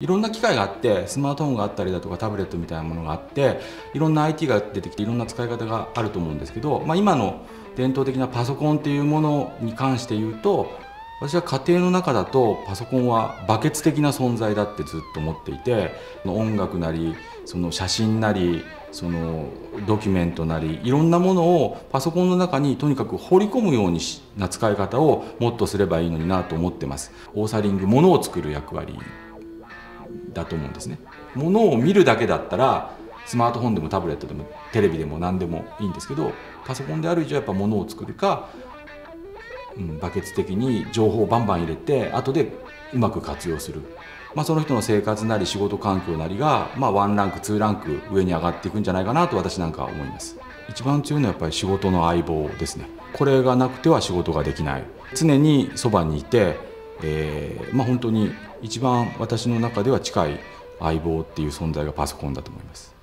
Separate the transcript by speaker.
Speaker 1: いろんな機械があってスマートフォンがあったりだとかタブレットみたいなものがあっていろんな IT が出てきていろんな使い方があると思うんですけど、まあ、今の伝統的なパソコンっていうものに関して言うと私は家庭の中だとパソコンはバケツ的な存在だってずっと思っていて音楽なりその写真なりそのドキュメントなりいろんなものをパソコンの中にとにかく放り込むようにな使い方をもっとすればいいのになと思ってます。オーサリングものを作る役割だと思うんですね。ものを見るだけだったらスマートフォンでもタブレットでもテレビでも何でもいいんですけどパソコンである以上やっぱものを作るかうん、バケツ的に情報をバンバン入れて後でうまく活用する、まあ、その人の生活なり仕事環境なりが、まあ、1ランク2ランク上に上がっていくんじゃないかなと私なんかは思います。一番強いのはやっぱり仕事の相棒ですね。これがなくては仕事ができない。常にそばにいて、えーまあ、本当に一番私の中では近い相棒っていう存在がパソコンだと思います。